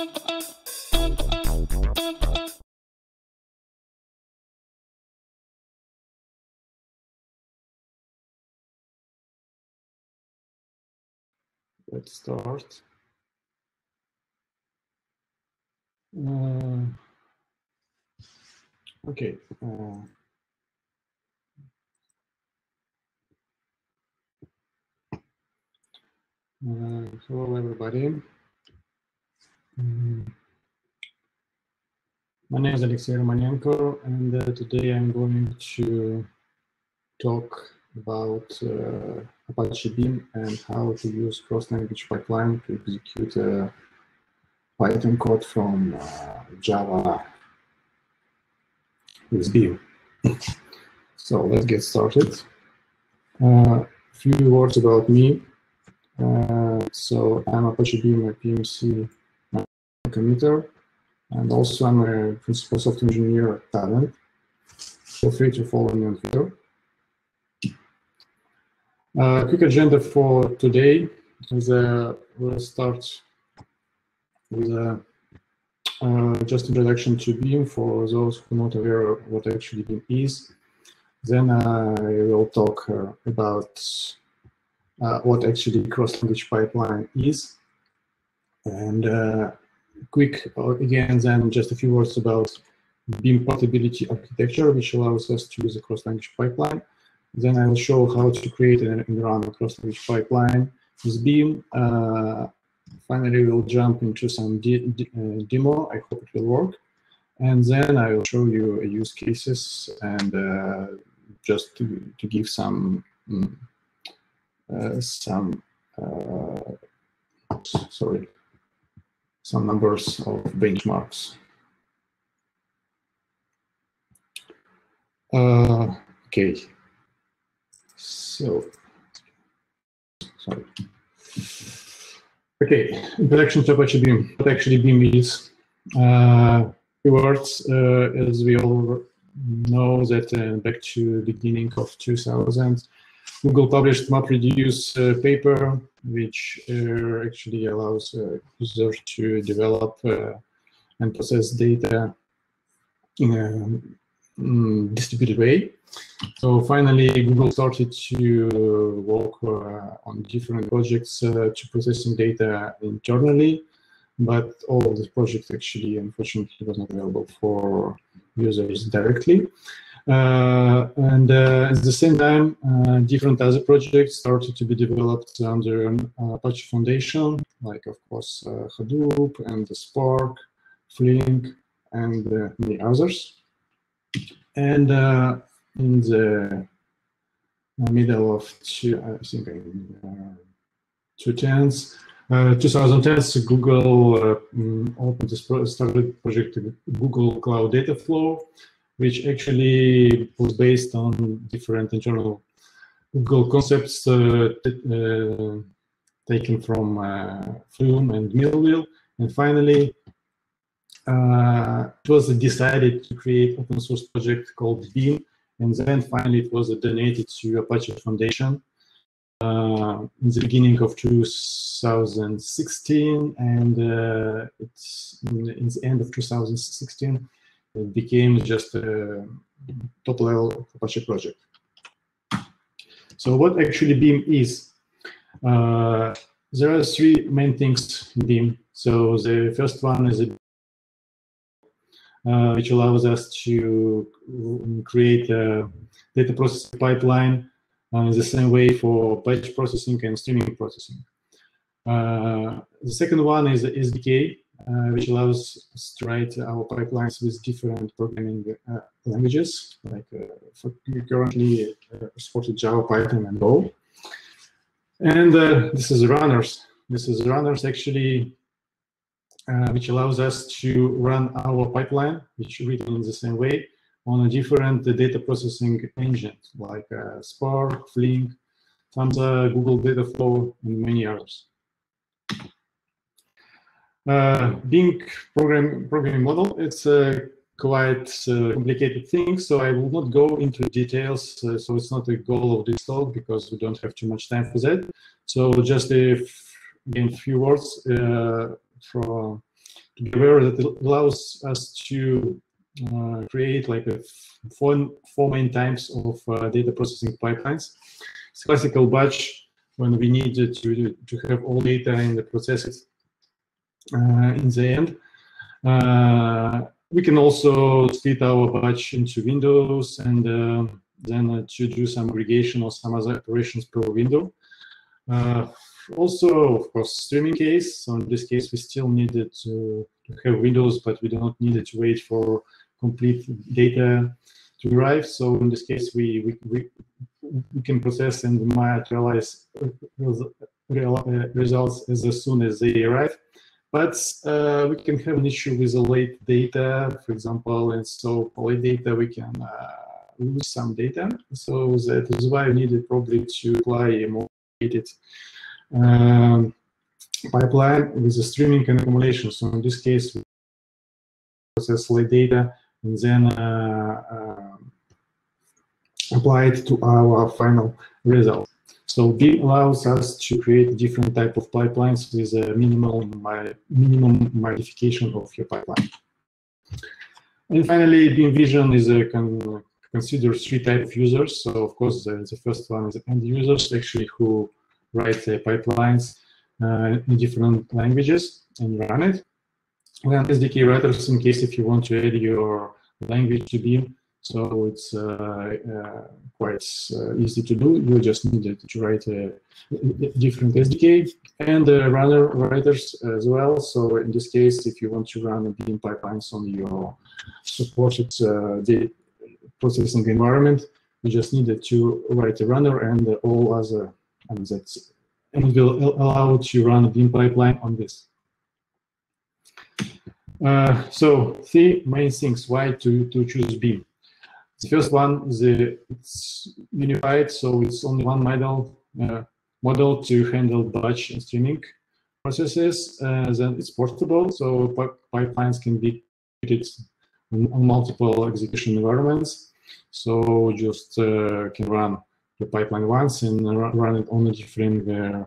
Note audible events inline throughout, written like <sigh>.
Let's start. Uh, okay. Uh, uh, hello, everybody. Mm. My name is Alexey Romanenko, and uh, today I'm going to talk about uh, Apache Beam and how to use cross-language pipeline to execute a Python code from uh, Java with Beam. <laughs> so let's get started. A uh, few words about me. Uh, so I'm Apache Beam a PMC committer, and also I'm a principal software engineer at Talend. Feel free to follow me on Twitter. Uh, quick agenda for today is uh, we'll start with a uh, just introduction to Beam for those who are not aware of what actually Beam is. Then I will talk uh, about uh, what actually cross-language pipeline is. And uh, quick, again, then just a few words about Beam portability architecture, which allows us to use a cross-language pipeline. Then I will show how to create and run a cross-language pipeline with Beam. Uh, finally, we'll jump into some uh, demo. I hope it will work. And then I will show you use cases and uh, just to, to give some um, some uh, sorry some numbers of benchmarks. Uh, okay. So, sorry. Okay, introduction to Apache Beam. What actually Beam is? Uh, words, uh, as we all know that uh, back to beginning of 2000, Google published MapReduce uh, paper, which uh, actually allows uh, users to develop and process data in a um, distributed way. So finally, Google started to work on different projects to processing data internally, but all of projects actually, unfortunately, was not available for users directly. Uh, and uh, at the same time, uh, different other projects started to be developed under uh, Apache Foundation, like, of course, Hadoop and Spark, Flink, and many others. And in the middle of two, I think uh, two tens, uh, 2010, Google uh, mm, opened this pro started project Google Cloud Dataflow, which actually was based on different internal Google concepts uh, uh taken from uh, Flume and Millwheel. And finally, uh, it was decided to create open source project called Beam, and then finally, it was donated to Apache Foundation uh, in the beginning of 2016, and uh, it's in, in, the end of 2016, it became just a top-level Apache project. So what actually Beam is? Uh, there are three main things in Beam. So the first one is a uh, which allows us to create a data processing pipeline uh, in the same way for batch processing and streaming processing. Uh, the second one is the SDK, which allows us to write our pipelines with different programming uh, languages, like uh, currently supported Java, Python, and Go. And this is runners. This is runners actually uh, which allows us to run our pipeline, which written in the same way, on a different uh, data processing engine, like uh, Spark, Flink, Tanta, Google Dataflow, and many others. Uh, Beam program, programming model, it's a quite uh, complicated thing, so I will not go into details, uh, so it's not a goal of this talk because we don't have too much time for that. So just a again, few words for to be aware that it allows us to uh, create like a four, four main types of uh, data processing pipelines. It's classical batch when we need to, to have all data in the processes uh, in the end. Uh, we can also split our batch into windows and uh, then uh, to do some aggregation or some other operations per window. Uh, also, of course, streaming case. So in this case, we still needed to, have windows, but we do not need to wait for complete data to arrive. So in this case, we we, we, we can process and materialize results as soon as they arrive. But uh, we can have an issue with the late data, for example, and so for late data we can uh, lose some data. So that is why we needed probably to apply a more um, pipeline with the streaming and accumulation. So in this case, we process late data and then uh, uh, apply it to our final result. So Beam allows us to create different type of pipelines with a minimal minimum modification of your pipeline. And finally, Beam Vision is a con considers three type of users. So of course, the, the first one is end users, actually who write the pipelines uh, in different languages and run it. Then SDK writers, in case if you want to add your language to Beam, so it's uh, uh, quite uh, easy to do. You just need to write a, different SDK and the runner writers as well. So in this case, if you want to run a Beam pipelines on your supported the processing environment, you just needed to write a runner and all other and that's and it will allow to run a Beam pipeline on this. Uh, so three main things why to, to choose Beam. The first one is it's unified, so it's only one model uh, model to handle batch and streaming processes. Uh, then it's portable, so pipelines can be created on, on multiple execution environments. So just uh, can run the pipeline once and run it on a different uh,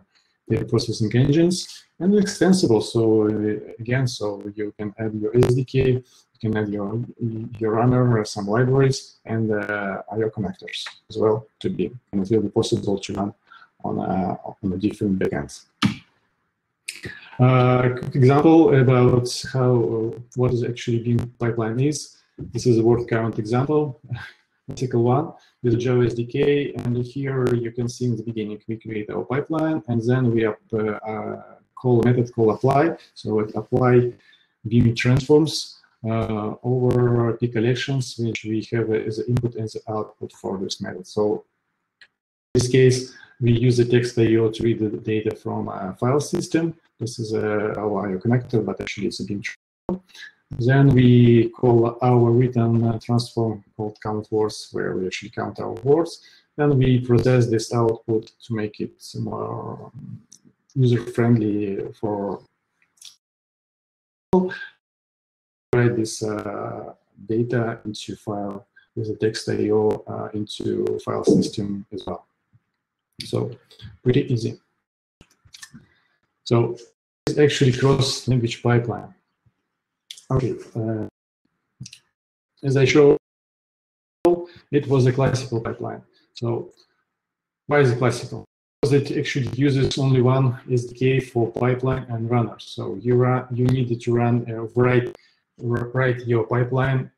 data processing engines and extensible. So uh, again, so you can add your SDK can add your, your runner, uh, some libraries, and uh, IO connectors as well to be, and it will be possible to run on a, on a different backends. Uh, quick example about how what is actually being pipeline is. This is a word count example, <laughs> typical one with Java SDK, and here you can see in the beginning we create our pipeline, and then we have, uh, uh, call method called apply. So it apply Beam transforms uh, over the collections, which we have as an input and the output for this method. So in this case, we use the text.io to read the data from a file system. This is a, our IO connector, but actually it's a Beam then we call our return transform called count words, where we actually count our words. Then we process this output to make it more user-friendly for write this uh, data into file with a text.io uh, into file system as well. So pretty easy. So it's actually cross-language pipeline. Okay, uh, as I showed, it was a classical pipeline. So why is it classical? Because it actually uses only one SDK for pipeline and runner. So you run, you needed to run a write write your pipeline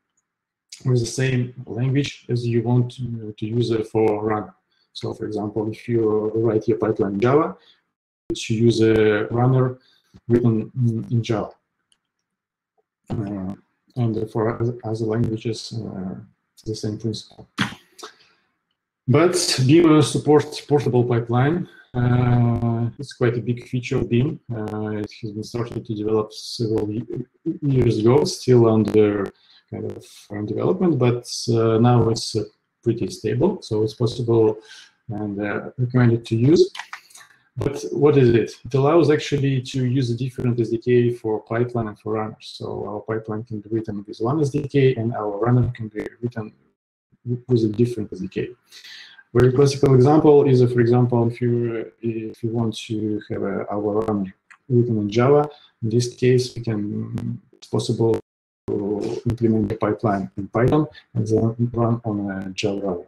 with the same language as you want to, use it for runner. So for example, if you write your pipeline in Java, you use a runner written in Java. Uh, and for other languages, uh, the same principle. But Beam supports portable pipeline. Uh, it's quite a big feature of Beam. Uh, it has been started to develop several years ago, still under kind of development, but uh, now it's uh, pretty stable, so it's possible and uh, recommended to use. But what is it? It allows actually to use a different SDK for pipeline and for runners. So our pipeline can be written with one SDK, and our runner can be written with a different SDK. Very classical example is, uh, for example, if you if you want to have a, our runner written in Java, in this case, we can it's possible to implement the pipeline in Python and then run on a Java runner.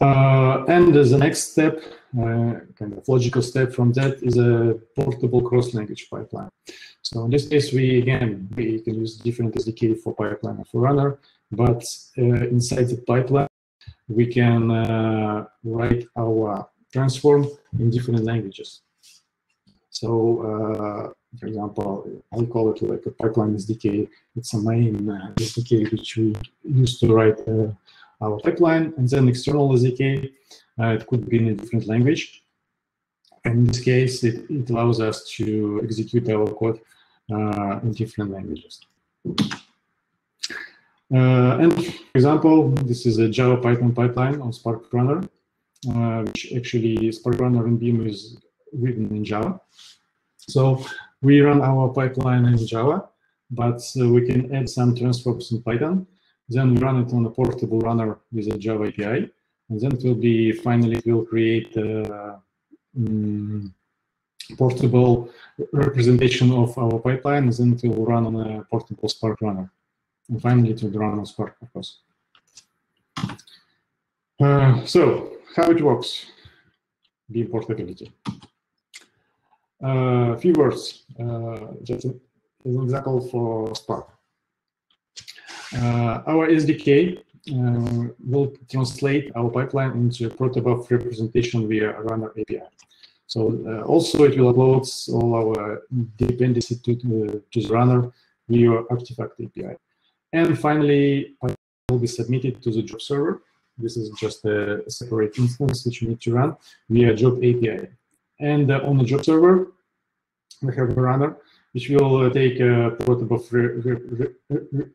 Uh, and the next step, uh, kind of logical step from that, is a portable cross-language pipeline. So in this case, we again we can use different SDK for pipeline and for runner, but uh, inside the pipeline, we can uh, write our transform in different languages. So, uh, for example, I call it like a pipeline SDK. It's a main uh, SDK which we use to write our pipeline, and then external SDK, uh, it could be in a different language. And in this case, it, it allows us to execute our code uh, in different languages. Uh, and for example, this is a Java Python pipeline on Spark Runner, uh, which actually Spark Runner in Beam is written in Java. So we run our pipeline in Java, but uh, we can add some transforms in Python then run it on a portable runner with a Java API. And then it will be, finally, it will create um, portable representation of our pipeline. Then it will run on a portable Spark runner. And finally, it will run on Spark, of course. Uh, so, how it works, the portability. A uh, few words, uh, just an example for Spark. Uh, our SDK uh, will translate our pipeline into a protobuf representation via runner API. So uh, also it will upload all our dependency to, to the runner via Artifact API. And finally, it will be submitted to the job server. This is just a separate instance which we need to run via job API. And uh, on the job server, we have a runner which will uh, take a portable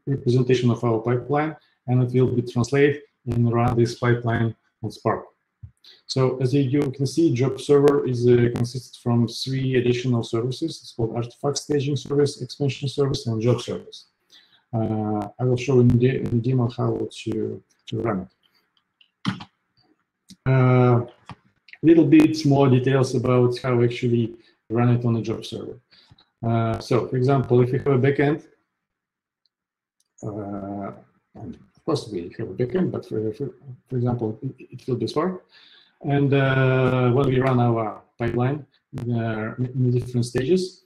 representation of our pipeline, and it will be translated and run this pipeline on Spark. So as you can see, job server is uh, consists from three additional services. It's called artifact staging service, expansion service, and job service. Uh, I will show in the, in the demo how to, to run it. A uh, little bit more details about how actually run it on a job server. Uh, so, for example, if you have a backend, uh, and of course we have a backend, but for, for, for example, it, it will be Spark. And uh, when we run our pipeline uh, in different stages,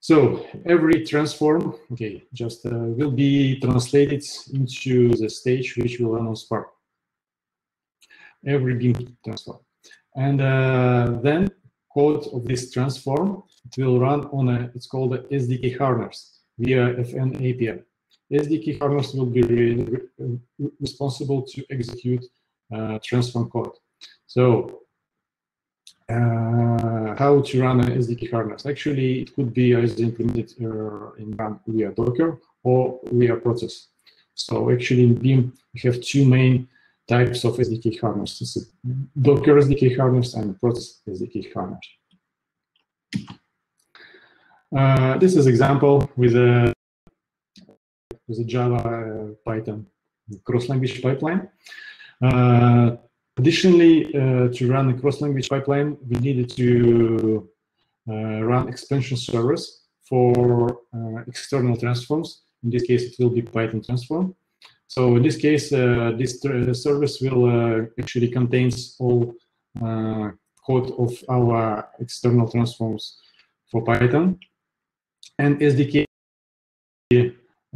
so every transform, okay, just uh, will be translated into the stage which will run on Spark. Every beam transform. And uh, then code of this transform it will run on a, it's called a SDK harness via FN API. SDK harness will be re re responsible to execute uh, transform code. So uh, how to run an SDK harness? Actually, it could be either implemented uh, in run via Docker or via process. So actually in Beam, we have two main types of SDK harness. It's Docker SDK harness and process SDK harness. Uh, this is example with a with a Java uh, Python cross-language pipeline. Uh, additionally, uh, to run a cross-language pipeline, we needed to uh, run expansion servers for uh, external transforms. In this case, it will be Python transform. So in this case, this service will actually contains all code of our external transforms for Python and SDK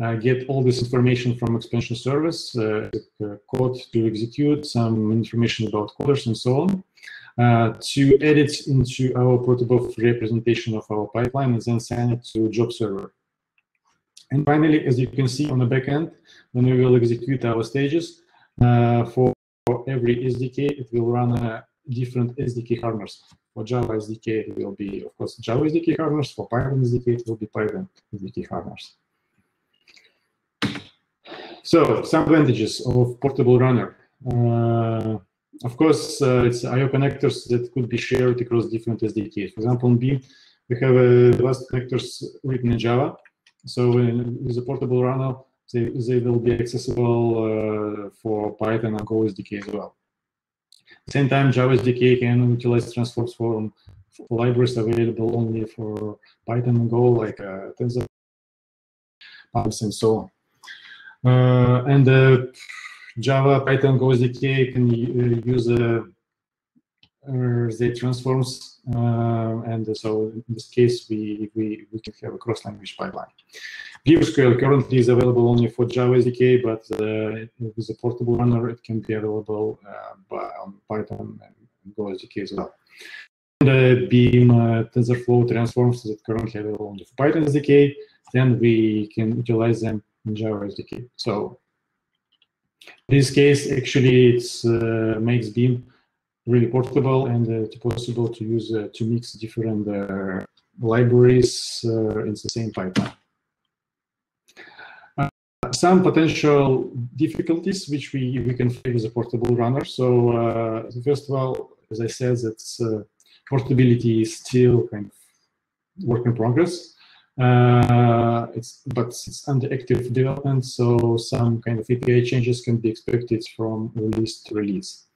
uh, get all this information from expansion service, uh, code to execute, some information about coders and so on, uh, to edit into our protobuf representation of our pipeline and then send it to job server. And finally, as you can see on the backend, when we will execute our stages, uh, for every SDK, it will run a different SDK harness. For Java SDK, it will be, of course, Java SDK harness. For Python SDK, it will be Python SDK harness. So, some advantages of portable runner. Uh, of course, uh, it's I/O connectors that could be shared across different SDKs. For example, in we have uh, last connectors written in Java. So, in, with a portable runner, they, they will be accessible uh, for Python and Go SDK as well. Same time, Java SDK can utilize transforms from, libraries available only for Python and Go, like uh, TensorFlow and so on. Uh, and uh, Java, Python, Go SDK can uh, use the transforms, and so in this case, we, we, we can have a cross-language pipeline. GiveSQL currently is available only for Java SDK, but with a portable runner, it can be available by, on Python and Go SDK as well. And uh, Beam uh, TensorFlow transforms that currently available only for Python SDK, then we can utilize them in Java SDK. So this case, actually, it uh, makes Beam really portable and uh, it's possible to use uh, to mix different uh, libraries uh, in the same pipeline. Uh, some potential difficulties which we, we can face with a portable runner. So, so first of all, as I said, that portability is still kind of work in progress. Uh, it's but it's under active development, so some kind of API changes can be expected from release to release.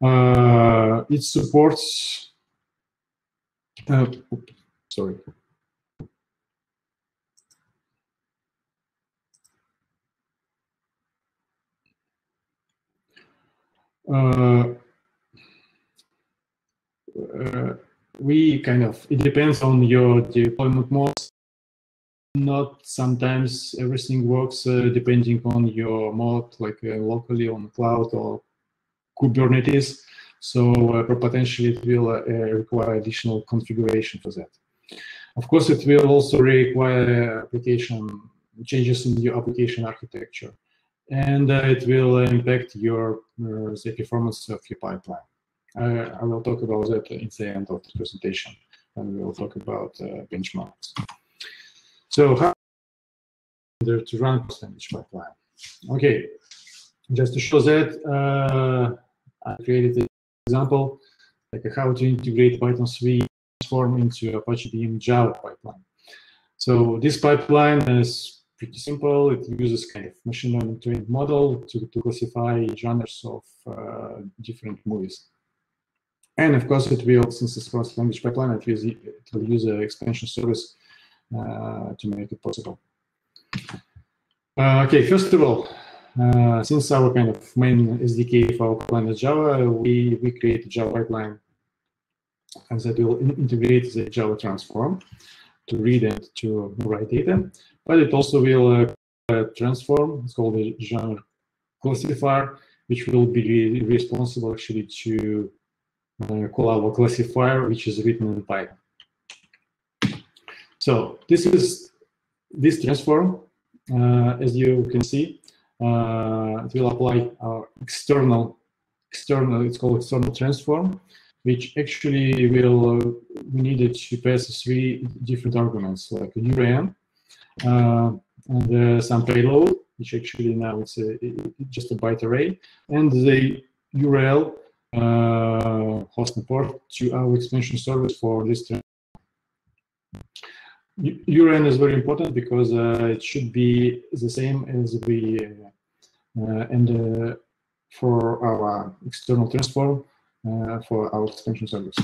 Uh, it supports. Uh, sorry. Uh, uh, we kind of it depends on your deployment mode not sometimes everything works uh, depending on your mode, like uh, locally on cloud or Kubernetes. So uh, potentially it will uh, require additional configuration for that. Of course, it will also require application changes in your application architecture, and uh, it will impact your the performance of your pipeline. I will talk about that in the end of the presentation, and we will talk about benchmarks. So how to run percentage pipeline. Okay, just to show that, uh, I created an example, like how to integrate Python 3 transform into Apache Beam Java pipeline. So this pipeline is pretty simple. It uses kind of machine learning trained model to, to classify genres of uh, different movies. And of course, it will, since it's cross-language pipeline, it will, use an expansion service uh, to make it possible. Uh, okay, first of all, uh, since our kind of main SDK for our pipeline is Java, we, we create a Java pipeline and that will integrate the Java transform to read and to write data. But it also will uh, transform, it's called a genre classifier, which will be responsible actually to call our classifier, which is written in Python. So this is this transform, uh, as you can see, uh, it will apply our external, external, it's called external transform, which actually will, uh, we needed to pass three different arguments, like a URN, uh, and uh, some payload, which actually now it's a, just a byte array, and the URL uh, host port to our extension service for this URN is very important because uh, it should be the same as we uh, and uh, for our external transform for our extension service.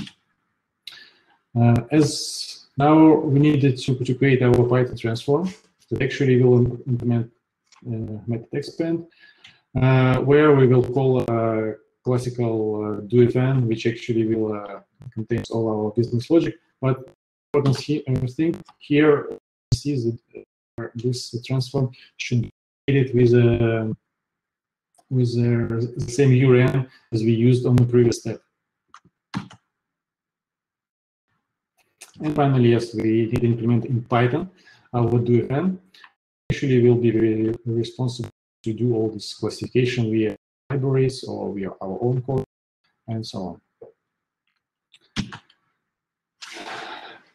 as now we needed to, to create our Python transform that actually will implement uh, method expand, uh, where we will call a classical uh, doFn, which actually will uh, contains all our business logic, but important thing here see that uh, this transform should be created with a uh, with uh, the same URN as we used on the previous step. And finally, yes, we did implement in Python our doFn. Actually, will be responsible to do all this classification via libraries or via our own code and so on.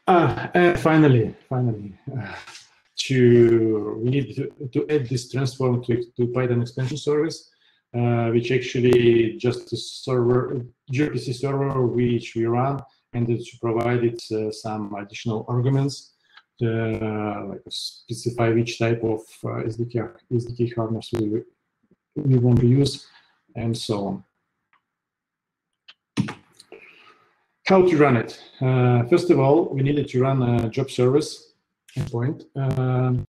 Ah, and finally, finally, uh, <laughs> to we need to, to, add this transform to, to Python extension service, uh, which actually just a server, gRPC server which we run, and to provide it uh, some additional arguments, to, uh, like specify which type of uh, SDK SDK harness we we want to use, and so on. how to run it. Uh, first of all, we needed to run a job service endpoint. Um,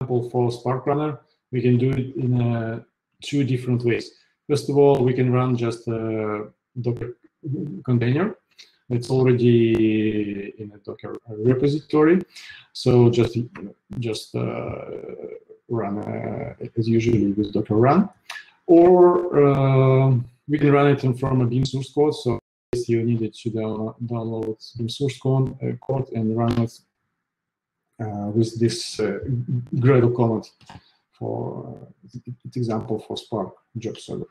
example, for Spark Runner, we can do it in uh, two different ways. First of all, we can run just a Docker container. It's already in a Docker repository. So just, just uh, run uh, as usually with Docker run. Or uh, we can run it from a Beam source code. So you needed to download, Beam source code, uh, code and run it uh, with this uh, Gradle command for uh, example for Spark job server.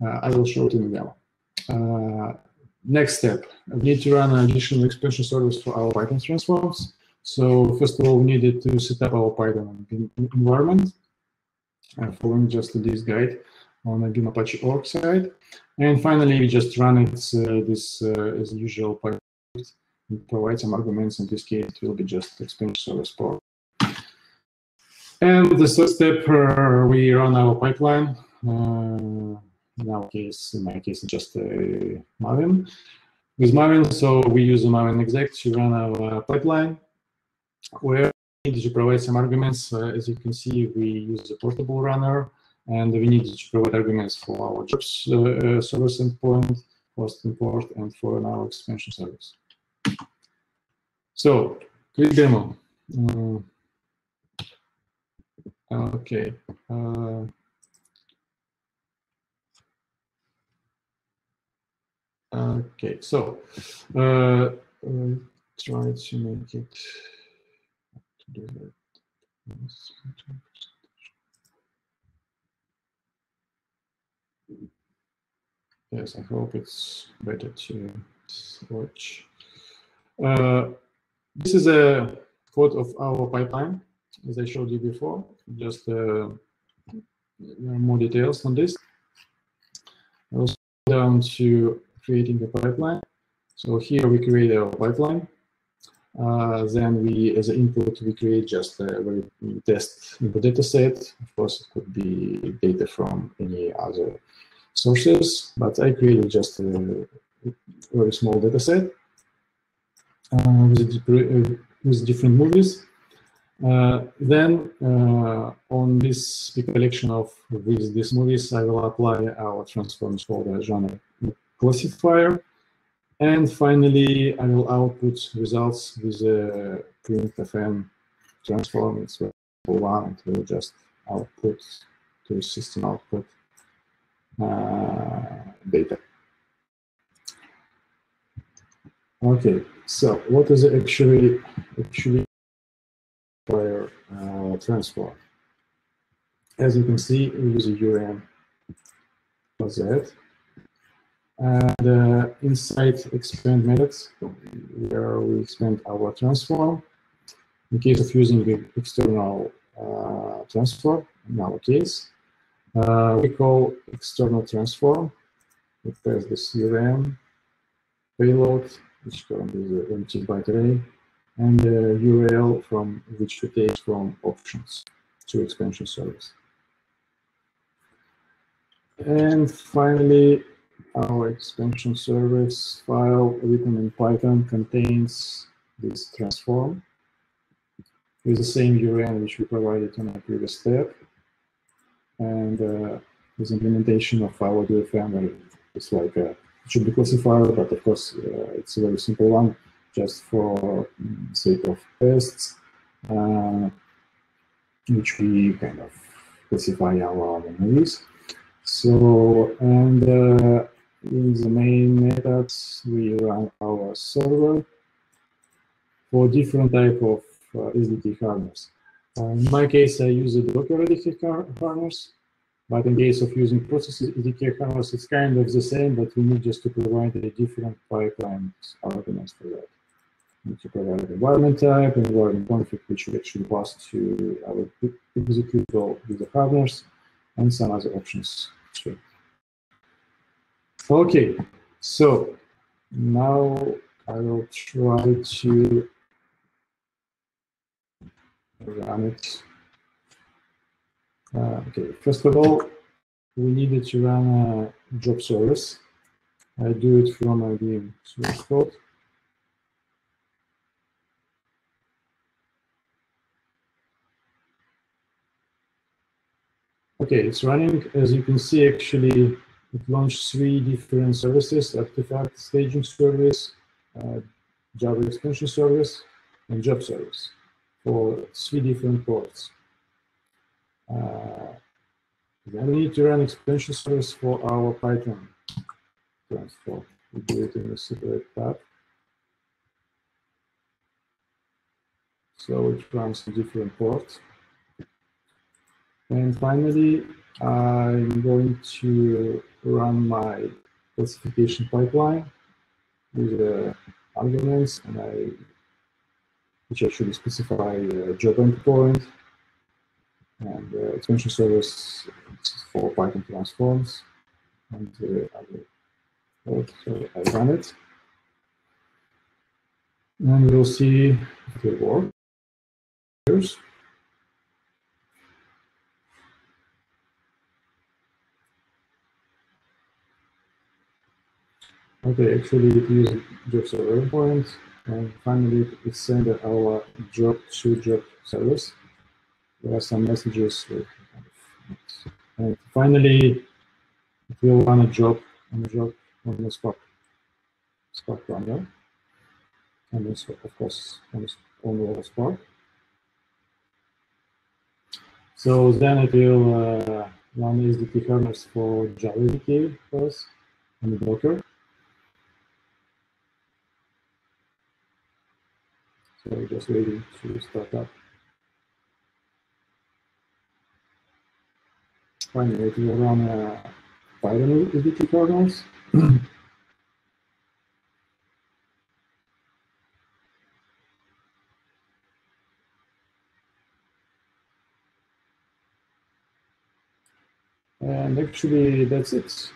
I will show it in the demo. next step, we need to run an additional expansion service for our Python transforms. So first of all, we needed to set up our Python environment, uh, following just this guide on the Apache org side. And finally, we just run it uh, this uh, as usual Python provide some arguments. In this case, it will be just expansion service port. And the third step, uh, we run our pipeline. Uh, in our case, in my case, just a Maven. With Maven, so we use a Maven exec to run our pipeline, where need to provide some arguments. Uh, as you can see, we use a portable runner, and we need to provide arguments for our jobs uh, service endpoint, host import, and for our expansion service. So, quick demo. Uh, okay. Uh, okay, so uh, try to make it. Yes, I hope it's better to watch. Uh, this is a code of our pipeline, as I showed you before. Just uh, more details on this. I down to creating the pipeline. So here we create our pipeline. Uh, then we, as an input, we create just a very test input data set. Of course, it could be data from any other sources, but I created just a very small data set. Uh, with, uh, with different movies. Uh, then on this collection of with these movies, I will apply our transforms for the genre classifier. And finally, I will output results with a printfn transform. It's one. It will just output to system output uh, data. Okay, so what is actually actually player uh, transform? As you can see, we use a URN for that. And uh, inside expand methods, where we expand our transform. In case of using the external uh, transform, in our case, uh, we call external transform. It has the URN payload which currently is an empty byte array, and the URL from which to take from options to expansion service. And finally, our expansion service file written in Python contains this transform with the same URL which we provided in the previous step. And uh, implementation of our DFM, it's like a it should be classified, but of course uh, it's a very simple one, just for mm, sake of tests, uh, which we kind of classify our movies. So, and uh, in the main methods, we run our server for different type of uh, SDK. Uh, in my case, I use the Docker SDK harness, but in case of using process SDK harness, it's kind of the same, but we need just to provide a different pipeline arguments for that. We need to provide environment type, and environment config, which we actually pass to our executable with the harness, and some other options too. Okay, so now I will try to run it uh, okay, first of all, we needed to run a job service I do it from Beam source code. Okay, it's running. As you can see, actually, it launched three different services, artifact staging service, uh, Java extension service, and job service for three different ports. Uh, then we need to run extension service for our Python transform. We do it in a separate tab. So it runs to different ports. And finally, I'm going to run my classification pipeline with the arguments, and I, which actually specify uh, job endpoint and uh, extension service for Python transforms, and uh, I will, so I run it, and we'll see if it works. Okay, actually it uses job server endpoint, and finally it sent our job to job service. There are some messages and finally it will run a job on a job on the Spark Spark runner, and also of course on the Spark. So then it will uh, run SDK harness for Java SDK first and the Docker. We're just waiting to start up. Finally, uh, it will run a Python SDK kernels. and actually, that's it.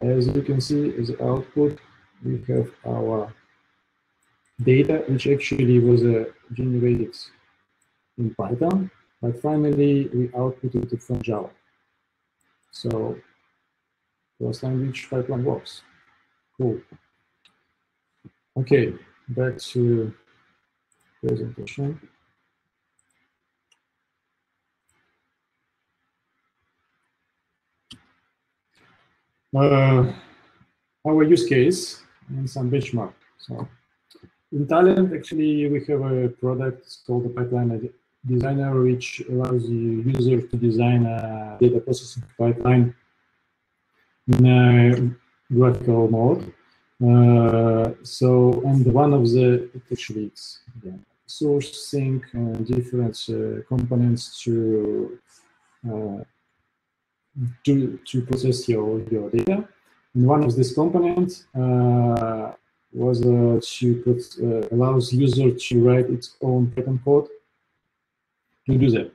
As you can see, as output, we have our data, which actually was uh, generated in Python, but finally we outputted it from Java. So first language pipeline works. Cool. Okay, back to presentation. Uh, our use case and some benchmark. So in Talend, actually, we have a product it's called the Pipeline Designer, which allows the user to design a data processing pipeline in a graphical mode. Uh, so, and one of the, actually, it's source sink and different uh, components to uh, to to process your your data. And one of these components uh, was uh, to put uh, allows user to write its own Python code to do that.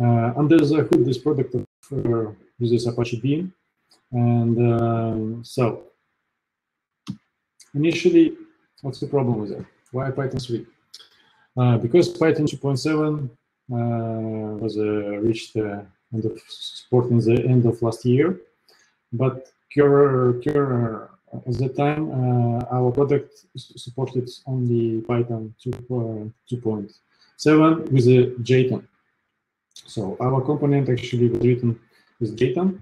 Uh, under the hood, this product uh, uses Apache Beam, and um, so initially, what's the problem with that? Why Python 3? Uh, because Python 2.7 uh, was reached the end of support in the end of last year, but Cure at the time, uh, our product supported only Python 2.7 with a Jython. So our component actually was written with Jython,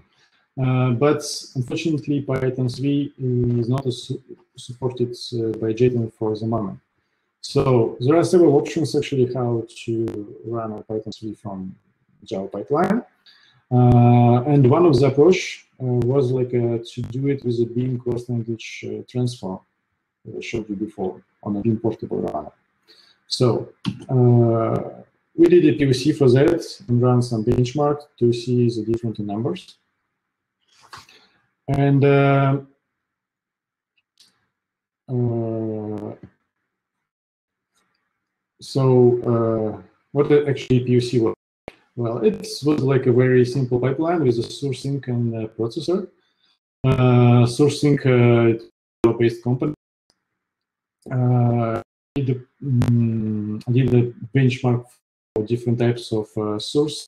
uh, but unfortunately Python 3 is not su supported uh, by Jython for the moment. So there are several options actually how to run a Python 3 from Java pipeline. Uh, and one of the approach uh, was like uh, to do it with a Beam cross-language transform that I showed you before on a Beam portable runner. So we did a POC for that and ran some benchmark to see the different numbers. And uh, uh, so uh, what actually POC was? Well, it was like a very simple pipeline with a source sink and a processor. Uh, source sink uh, based company. Uh, did, um, did a benchmark for different types of uh, source,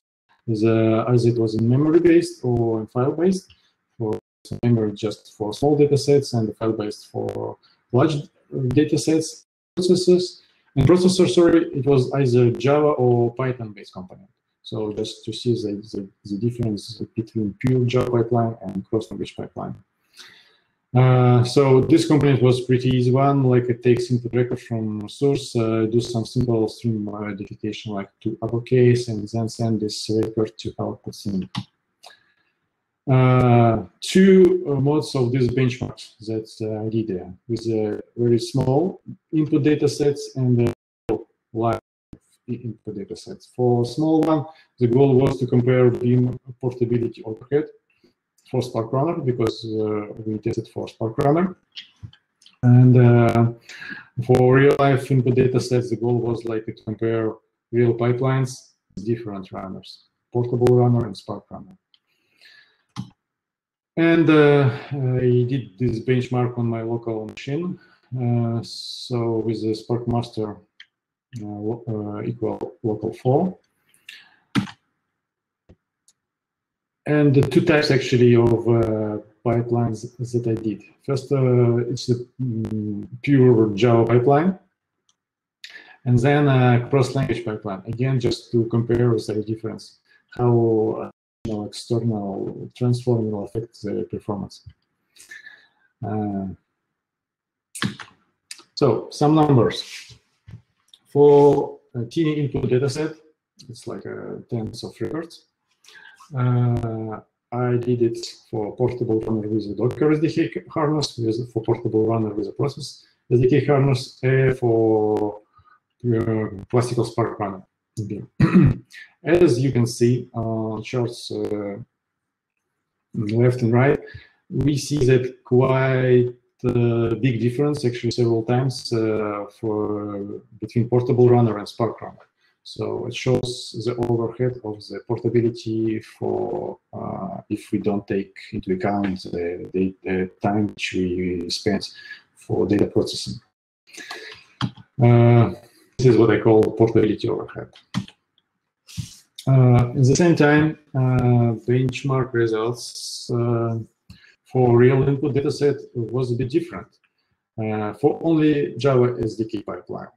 as, uh, as it was in memory based or in file based. For memory just for small data sets and file-based for large data sets processors. And processor, sorry, it was either Java or Python-based component. So just to see the, the, the, difference between pure Java pipeline and cross-language pipeline. Uh, so this component was pretty easy one, like it takes input record from source, uh, do some simple stream modification like to uppercase, and then send this record to output sink. Uh, two modes of this benchmark that uh, I did there with a very small input data sets and live input data sets. For small one, the goal was to compare beam portability overhead for Spark Runner because uh, we tested for Spark Runner. And uh, for real life input data sets, the goal was like to compare real pipelines different runners, portable runner and Spark Runner. And uh, I did this benchmark on my local machine. Uh, so with the Spark Master equal local 4. And the two types actually of uh, pipelines that I did. First, it's the um, pure Java pipeline. And then a cross-language pipeline. Again, just to compare the difference, how know, external transform will affect the performance. Uh, so some numbers. For a teeny input dataset, it's like a tens of records. Uh, I did it for portable runner with a Docker SDK harness, for portable runner with a process SDK harness, uh, for uh, classical Spark runner. <clears throat> As you can see on charts uh, left and right, we see that quite a big difference, actually several times, uh, for between portable runner and Spark runner. So it shows the overhead of the portability for uh, if we don't take into account the, the, the, time which we spend for data processing. Uh, this is what I call portability overhead. Uh, at the same time, uh, benchmark results uh, for real input dataset was a bit different. Uh, for only Java SDK pipeline,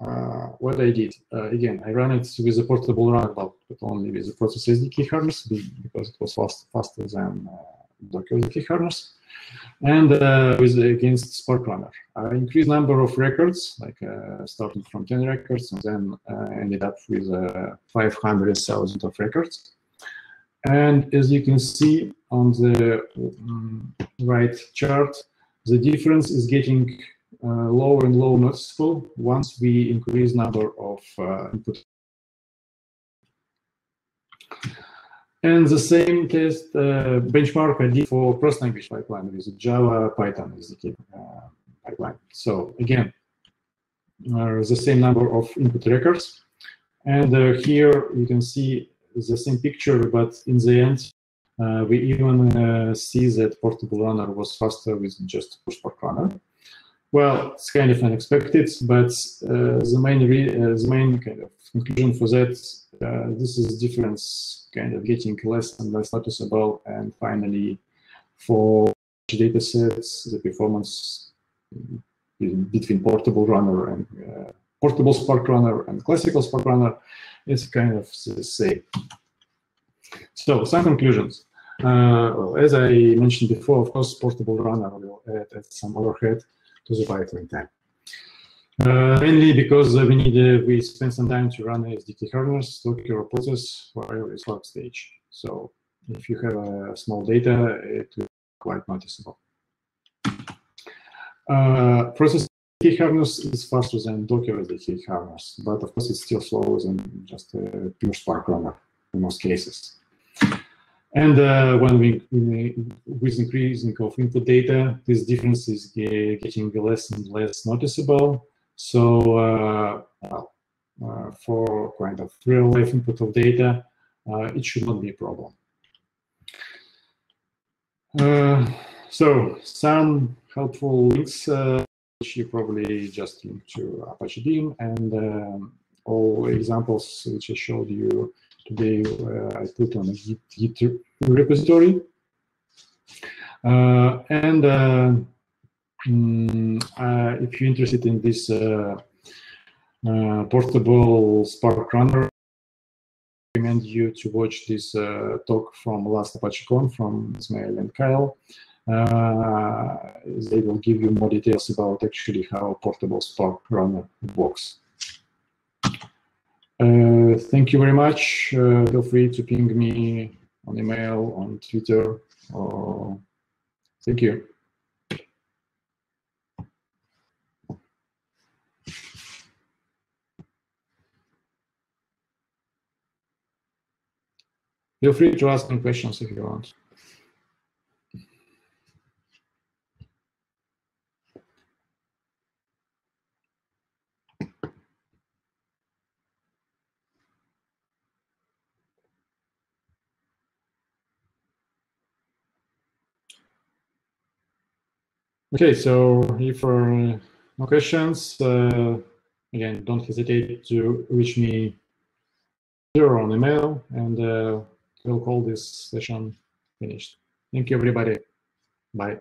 uh, what I did, again, I ran it with a portable run, but only with the process SDK harness because it was fast, faster than Docker SDK harness and uh, with against Spark Runner. I increased number of records, like uh, starting from 10 records, and then uh, ended up with uh, 500,000 of records. And as you can see on the um, right chart, the difference is getting uh, lower and lower noticeable once we increase number of uh, input And the same test uh, benchmark I did for cross-language pipeline with Java, Python the uh, pipeline. So again, uh, the same number of input records. And uh, here you can see the same picture, but in the end, uh, we even uh, see that Portable Runner was faster with just Spark Runner. Well, it's kind of unexpected, but the main the main kind of conclusion for that this is difference kind of getting less and less noticeable. And finally, for data sets, the performance between portable runner and uh, portable Spark runner and classical Spark runner is kind of the same. So some conclusions. Uh, well, as I mentioned before, of course, portable runner will add, add some overhead to the pipeline time. Uh, mainly because uh, we need uh, we spend some time to run SDK harness, Docker process while it's log stage. So if you have a small data, it will be quite noticeable. Uh, process SDK harness is faster than Docker SDK harness, but of course it's still slower than just a pure Spark runner in most cases. And uh, when we, with increasing of input data, this difference is getting less and less noticeable. So uh, uh, for kind of real life input of data, uh, it should not be a problem. so some helpful links which you probably just link to Apache Beam and um, all examples which I showed you today uh, I put on a Git, Git repository. Uh, and uh, mm, uh, if you're interested in this uh, uh, portable Spark Runner, I recommend you to watch this talk from last ApacheCon from Ismail and Kyle. They will give you more details about actually how portable Spark Runner works. Uh, thank you very much. Uh, feel free to ping me on email, on Twitter. Uh, thank you. Feel free to ask me questions if you want. Okay, so if there are no questions, uh, again, don't hesitate to reach me here on email, and uh, we'll call this session finished. Thank you, everybody. Bye.